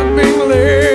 Prince.